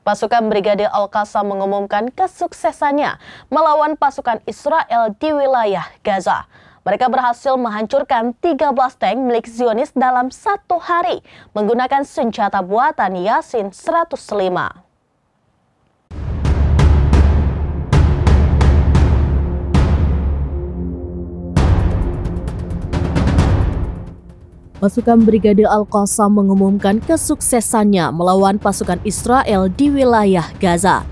Pasukan Brigade Al-Qassam mengumumkan kesuksesannya melawan pasukan Israel di wilayah Gaza. Mereka berhasil menghancurkan 13 tank milik Zionis dalam satu hari menggunakan senjata buatan Yasin 105. Pasukan Brigade Al-Qassam mengumumkan kesuksesannya melawan pasukan Israel di wilayah Gaza.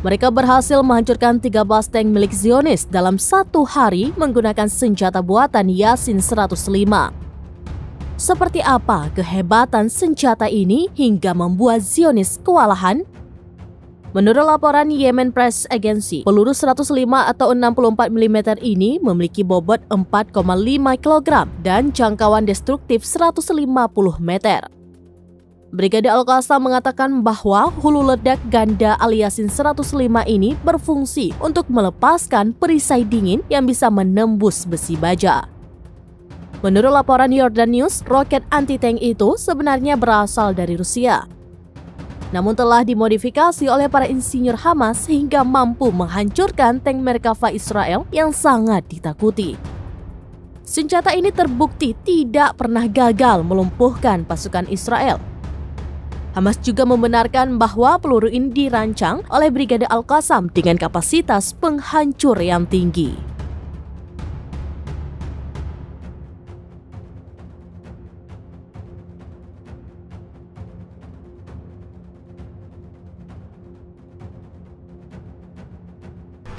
Mereka berhasil menghancurkan 13 tank milik Zionis dalam satu hari menggunakan senjata buatan Yasin 105. Seperti apa kehebatan senjata ini hingga membuat Zionis kewalahan? Menurut laporan Yemen Press Agency, peluru 105 atau 64 mm ini memiliki bobot 4,5 kg dan jangkauan destruktif 150 meter. Brigade Al-Qassam mengatakan bahwa hulu ledak ganda aliasin 105 ini berfungsi untuk melepaskan perisai dingin yang bisa menembus besi baja. Menurut laporan Jordan News, roket anti-tank itu sebenarnya berasal dari Rusia namun telah dimodifikasi oleh para insinyur Hamas sehingga mampu menghancurkan tank Merkava Israel yang sangat ditakuti. Senjata ini terbukti tidak pernah gagal melumpuhkan pasukan Israel. Hamas juga membenarkan bahwa peluru ini dirancang oleh Brigade Al-Qassam dengan kapasitas penghancur yang tinggi.